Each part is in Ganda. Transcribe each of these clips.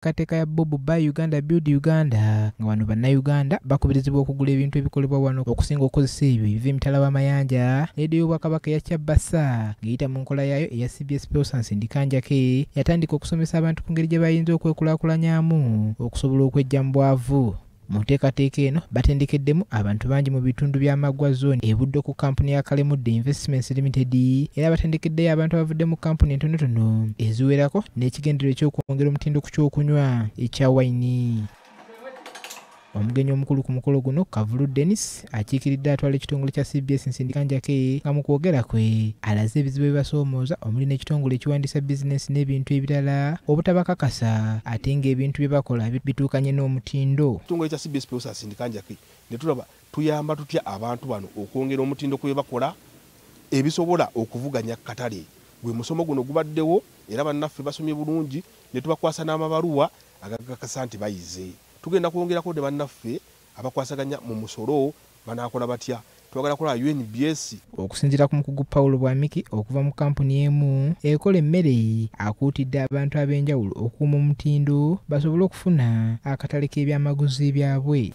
kateeka ya bob by uganda build uganda nga wano bannayuganda bakubirizibwa okugula ebintu ebikolebwa wano okusinga okukozesa ebyo ebiva emitala w'amayanja leediyo y'obwakabaka eya kyabbasa ng'eyita mu nkola yaayo eya cbs peosansi ndikanjake yatandika okusomesa abantu ku ngeri gye bayinza okwekulaakulanyamu okusobola okwejja mu bwavu mu nteekateeka eno batendekeddemu abantu bangi mu bitundu by'amaggwa zooni ebudde ku kampuni ya kalemudde investments limited. Era batendekeddeyo abantu abavudde mu kampuni entonotono eziwerako n'ekigendero ekyokwongera omutindo ku kyokunywa ekya wayini omugenyi omukulu ku mukolo guno kavulu denis akiikiridde atwala ekitongole kya cbs nsindikanjake nga mu kwogera kwe alaze ebizibu ebibasoomooza omuli n'ekitongole ekiwandiisa bizinensi n'ebintu ebirala obutabakakasa ate ng'ebintu bye bakola bituukanye n'omutindo. Ekitongole kya cbs peosa sindikanjake ne tulaba tuyamba tutya abantu bano okwongera omutindo ku bye bakola ebisobola okuvuganya katale. Gwe musomo guno gubaddewo era bannaffe basomye bulungi ne tubakwasa n'amabaluwa agakakasa nti bayize tugenda kwongerako ne bannaffe abakwasaganya mu musolo banaakola batya? Twagala kola unbs okusinziira ku mukugu pawulo bwamiki okuva mu kampuni emu ekola emmere akuutidde abantu ab'enjawulo okuuma omutindo basobole okufuna akatale k'ebyamaguzi byabwe.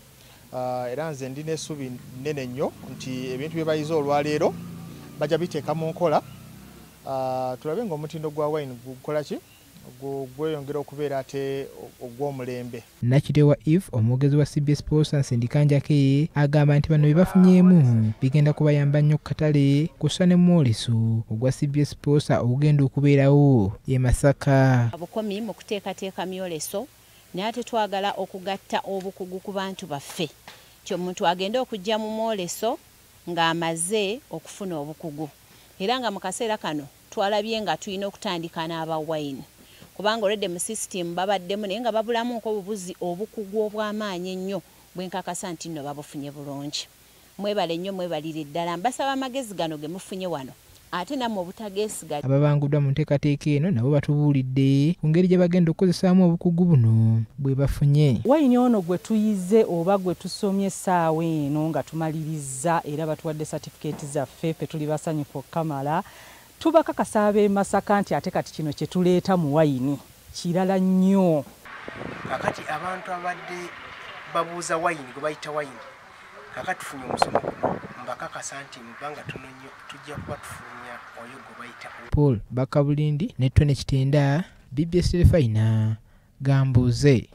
Uh, era nze ndina essubi nnene nnyo nti ebintu bye bayize olwaleero bajja biteeka mu nkola. Uh, tulabe ngaomutindo gwa wine gukola ki gweyongera okubeera ate ogw'omulembe. Nakitewa eve omwogezi wa cbs posa nsindikanja-ke agamba nti bano bye bafunyemu bigenda kubayamba nnyo ku katale kussa ne mwoleso ogwa cbs posa ogugenda okubeerawo e masaka. Bukomi mu kuteekateeka myoleso naye ate twagala okugatta obukugu ku bantu baffe. Ti omuntu agende okujja mu mwoleso ng'amaze okufuna obukugu. Era nga mu kaseera kano twalabye nga tulina okutandika n'aba wayini kubanga olwedde mu sisitimu babaddemu naye nga babulamu nk'obubuzi obukugu obw'amaanyi ennyo bwenkakasa nti nno babufunye bulungi. Mwebale nnyo mwebalire ddala mbasaba amagezi gano ge mufunye wano ate nammwe obutageesiga ababanguddwa mu nteekateeka eno nabo batubuulidde ku ngeri gye bagenda okukozesaamu obukugu buno bwe bafunye. Wayini ono gwe tuyize oba gwe tusomye essaawa eno nga tumaliriza era batuwadde satifikeeti zaffe fe tuli basanyufu okukamala tubakakasa ab'e masaka nti ate kati kino kye tuleeta mu wayini kirala nnyo. Kakati abantu abadde babuuza wayini gwe bayita wayini kakati tufunye omusomo guno mbakakasa nti mu bbanga tono nnyo tujja kuba tufunya oyo gwe bayita paul bakabulindi ne tone kitenda bbs telefayina gambuuze